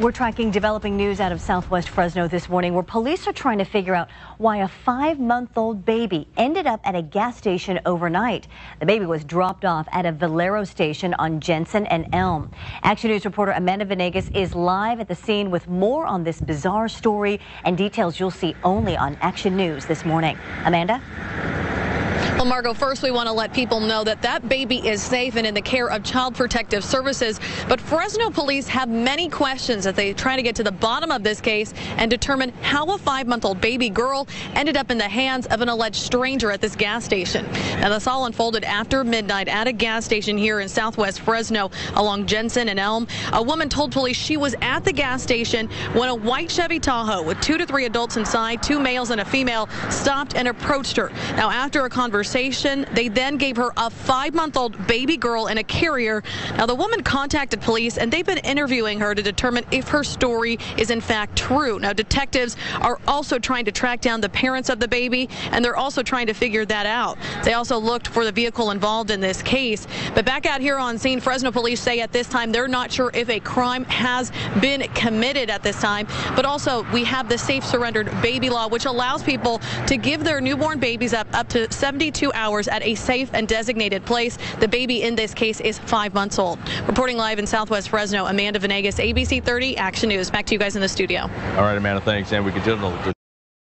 We're tracking developing news out of southwest Fresno this morning where police are trying to figure out why a five month old baby ended up at a gas station overnight. The baby was dropped off at a Valero station on Jensen and Elm. Action News reporter Amanda Venegas is live at the scene with more on this bizarre story and details you'll see only on Action News this morning. Amanda? Well, Margot, first we want to let people know that that baby is safe and in the care of Child Protective Services. But Fresno police have many questions as they try to get to the bottom of this case and determine how a five-month-old baby girl ended up in the hands of an alleged stranger at this gas station. Now, this all unfolded after midnight at a gas station here in southwest Fresno along Jensen and Elm. A woman told police she was at the gas station when a white Chevy Tahoe with two to three adults inside, two males and a female, stopped and approached her. Now, after a conversation, conversation. They then gave her a five month old baby girl in a carrier. Now, the woman contacted police and they've been interviewing her to determine if her story is in fact true. Now, detectives are also trying to track down the parents of the baby and they're also trying to figure that out. They also looked for the vehicle involved in this case. But back out here on scene, Fresno police say at this time they're not sure if a crime has been committed at this time. But also, we have the safe surrendered baby law, which allows people to give their newborn babies up, up to 72 two hours at a safe and designated place. The baby in this case is five months old. Reporting live in Southwest Fresno, Amanda Venegas, ABC 30 Action News. Back to you guys in the studio. All right, Amanda, thanks. And we continue